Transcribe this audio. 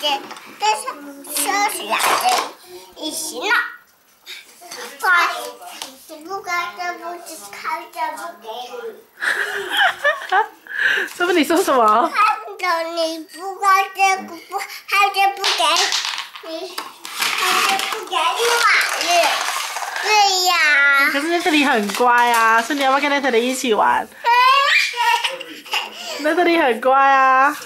这是收拾呀也行了。不你不乖这不是看着不给你这不你说什么看着你不该这不不他就不给你他就不给你玩了。对呀。可是在这里很乖啊是你要不要跟着这里一起玩？那这里很乖啊。